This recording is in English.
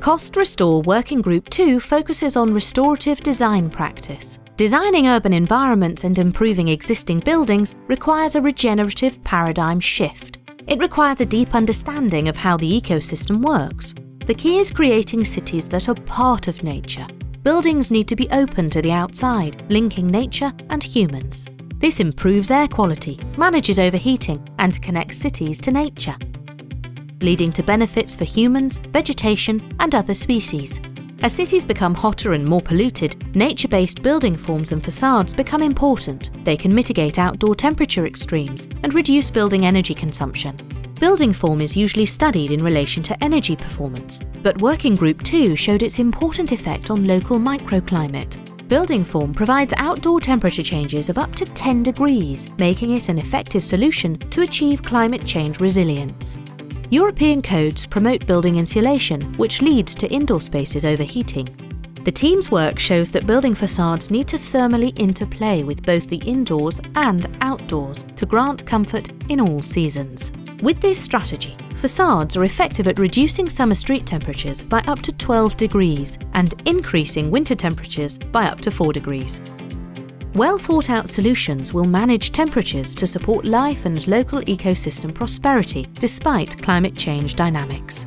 Cost Restore Working Group 2 focuses on restorative design practice. Designing urban environments and improving existing buildings requires a regenerative paradigm shift. It requires a deep understanding of how the ecosystem works. The key is creating cities that are part of nature. Buildings need to be open to the outside, linking nature and humans. This improves air quality, manages overheating, and connects cities to nature, leading to benefits for humans, vegetation, and other species. As cities become hotter and more polluted, nature based building forms and facades become important. They can mitigate outdoor temperature extremes and reduce building energy consumption. Building form is usually studied in relation to energy performance, but Working Group 2 showed its important effect on local microclimate. Building form provides outdoor temperature changes of up to 10 degrees, making it an effective solution to achieve climate change resilience. European codes promote building insulation, which leads to indoor spaces overheating. The team's work shows that building facades need to thermally interplay with both the indoors and outdoors to grant comfort in all seasons. With this strategy, facades are effective at reducing summer street temperatures by up to 12 degrees and increasing winter temperatures by up to 4 degrees. Well thought out solutions will manage temperatures to support life and local ecosystem prosperity despite climate change dynamics.